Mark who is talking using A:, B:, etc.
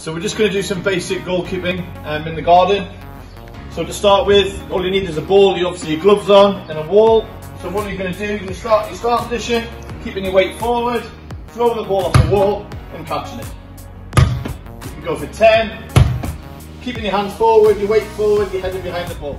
A: So we're just going to do some basic goalkeeping um, in the garden. So to start with, all you need is a ball, you obviously your gloves on, and a wall. So what are you going to do? You're going to start your start position, keeping your weight forward, throwing the ball off the wall, and catching it. You can go for 10, keeping your hands forward, your weight forward, your head behind the ball.